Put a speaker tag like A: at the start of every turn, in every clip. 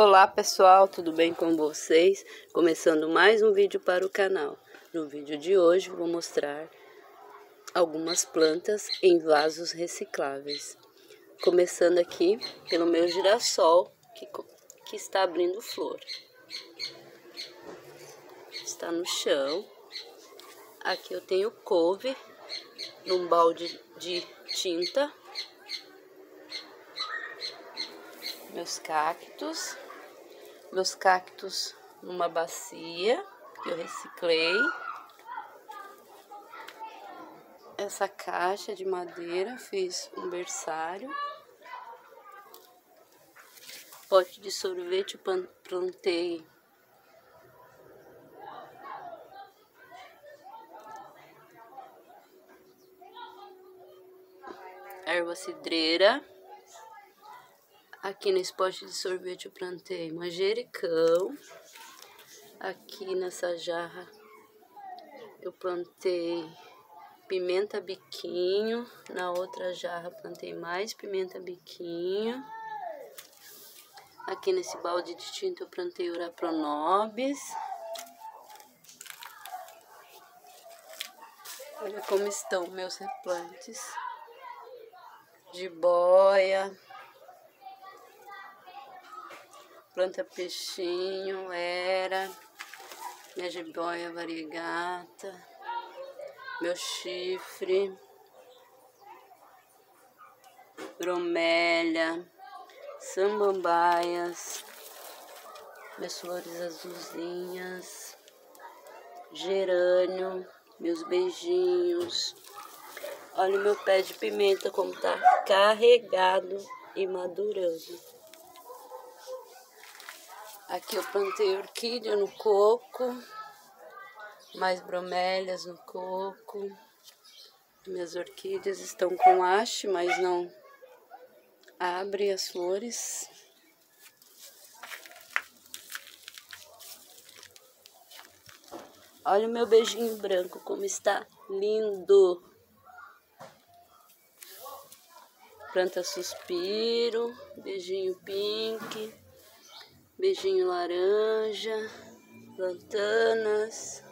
A: Olá pessoal, tudo bem com vocês? Começando mais um vídeo para o canal. No vídeo de hoje vou mostrar algumas plantas em vasos recicláveis. Começando aqui pelo meu girassol que, que está abrindo flor. Está no chão. Aqui eu tenho couve num balde de tinta meus cactos meus cactos numa bacia que eu reciclei. Essa caixa de madeira fiz um berçário. Pote de sorvete plantei erva cidreira. Aqui nesse pote de sorvete eu plantei manjericão. Aqui nessa jarra eu plantei pimenta biquinho. Na outra jarra plantei mais pimenta biquinho. Aqui nesse balde de tinta eu plantei urapronobis. Olha como estão meus replantes. De boia. Planta peixinho, era, minha jiboia variegata, meu chifre, bromélia, sambambaias, minhas flores azulzinhas, gerânio, meus beijinhos. Olha o meu pé de pimenta como tá carregado e madurando. Aqui eu plantei orquídea no coco, mais bromélias no coco. Minhas orquídeas estão com haste, mas não abre as flores. Olha o meu beijinho branco como está lindo. Planta suspiro, beijinho pink beijinho laranja, plantanas,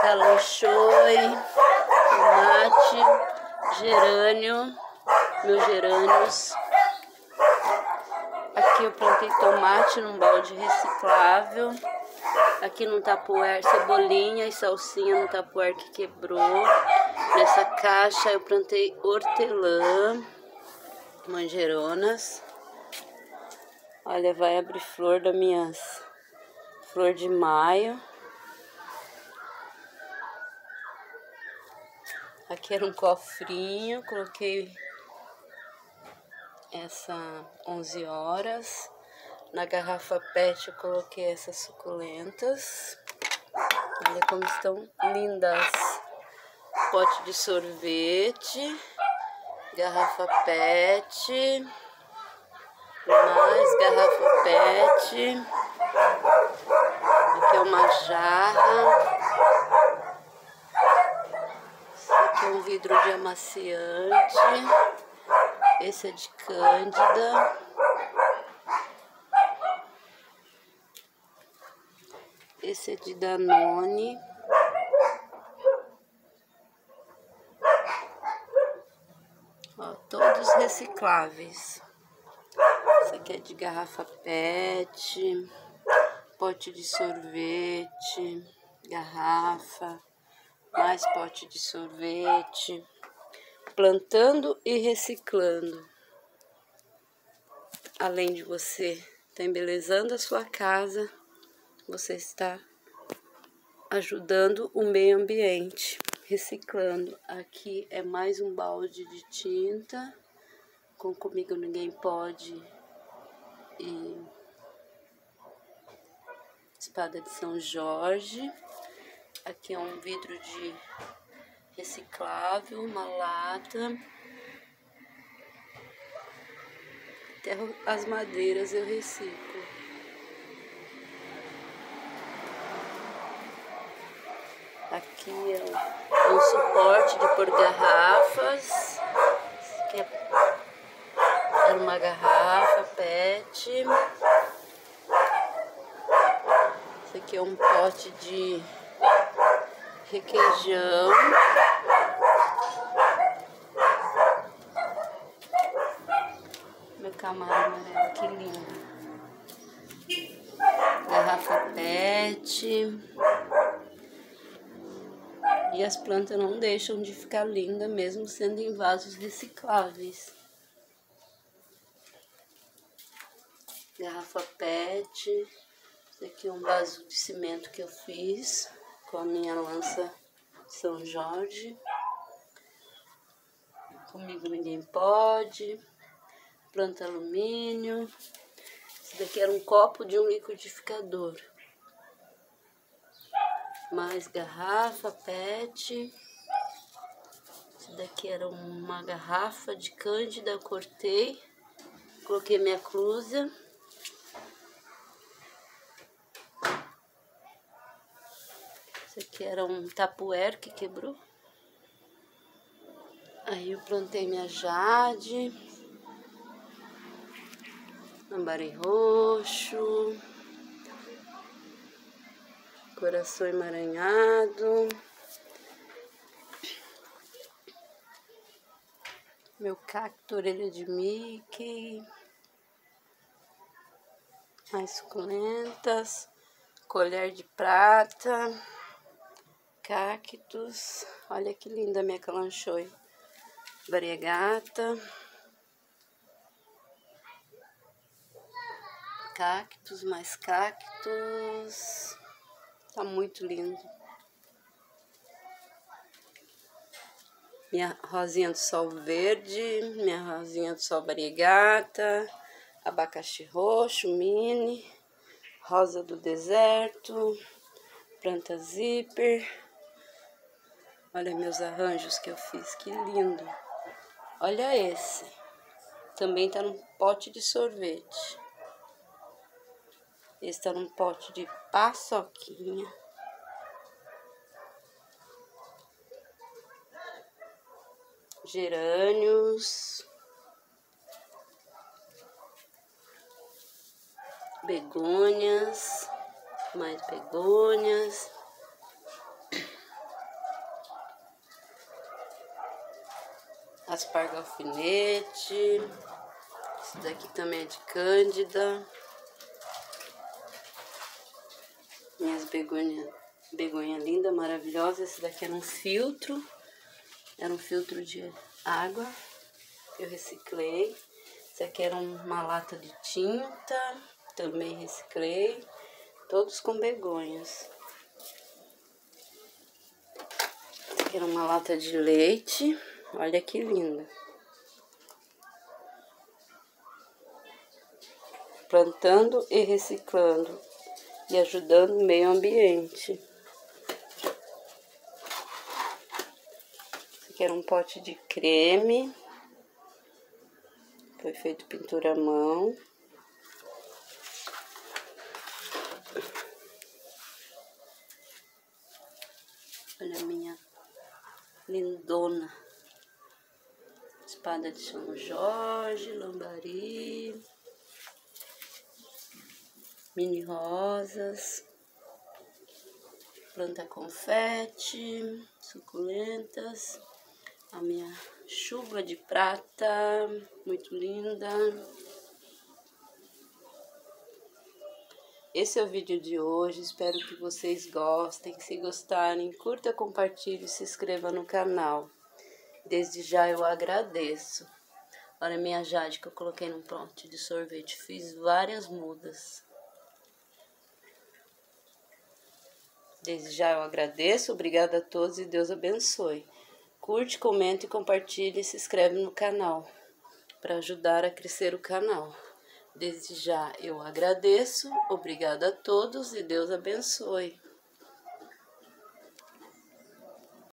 A: calanchoi, tomate, gerânio, meus gerânios. Aqui eu plantei tomate num balde reciclável. Aqui no tapuer, cebolinha e salsinha no tapuer que quebrou. Nessa caixa eu plantei hortelã manjeronas. Olha, vai abrir flor das minhas flor de maio. Aqui era um cofrinho, coloquei essa 11 horas. Na garrafa PET eu coloquei essas suculentas. Olha como estão lindas. Pote de sorvete garrafa PET, mais? Garrafa PET, aqui é uma jarra, aqui é um vidro de amaciante, esse é de cândida, esse é de Danone. Todos recicláveis. Isso aqui é de garrafa PET, pote de sorvete, garrafa, mais pote de sorvete. Plantando e reciclando. Além de você estar tá embelezando a sua casa, você está ajudando o meio ambiente reciclando. Aqui é mais um balde de tinta. Com comigo ninguém pode. E espada de São Jorge. Aqui é um vidro de reciclável, uma lata. Até as madeiras eu reciclo. Aqui é um suporte de pôr garrafas. Aqui é Era uma garrafa PET. Esse aqui é um pote de requeijão. Meu camarão amarelo, que lindo. Garrafa PET. E as plantas não deixam de ficar linda mesmo sendo em vasos recicláveis. Garrafa PET. Esse aqui é um vaso de cimento que eu fiz com a minha lança São Jorge. Comigo ninguém pode. Planta alumínio. Esse daqui era um copo de um liquidificador. Mais garrafa PET. Esse daqui era uma garrafa de cândida, cortei. Coloquei minha clusa. Esse aqui era um tapuer que quebrou. Aí eu plantei minha jade. Lambarei roxo coração emaranhado. Meu cacto orelha de Mickey. Mais suculentas. Colher de prata. Cactos. Olha que linda minha calanchoe. Variegata. Cactos, mais cactos. Tá muito lindo. Minha rosinha do sol verde, minha rosinha do sol variegata, abacaxi roxo, mini, rosa do deserto, planta zíper. Olha meus arranjos que eu fiz, que lindo. Olha esse. Também tá num pote de sorvete. Esse tá num pote de paçoquinha. Gerânios. Begônias. Mais begônias. Aspargo alfinete. Esse daqui também é de cândida. Minhas begônias, begonha linda, maravilhosa. Esse daqui era um filtro, era um filtro de água eu reciclei. Esse aqui era uma lata de tinta, também reciclei. Todos com begonhas. Esse aqui era uma lata de leite, olha que linda. Plantando e reciclando e ajudando o meio ambiente. Esse aqui era um pote de creme. Foi feito pintura à mão. Olha a minha lindona. Espada de São Jorge, lambari mini rosas, planta confete, suculentas, a minha chuva de prata, muito linda. Esse é o vídeo de hoje, espero que vocês gostem. Se gostarem, curta, compartilhe e se inscreva no canal. Desde já eu agradeço. Olha minha jade que eu coloquei num pote de sorvete, fiz várias mudas. Desde já eu agradeço, obrigada a todos e Deus abençoe. Curte, comente, compartilhe e se inscreve no canal para ajudar a crescer o canal. Desde já eu agradeço, obrigada a todos e Deus abençoe.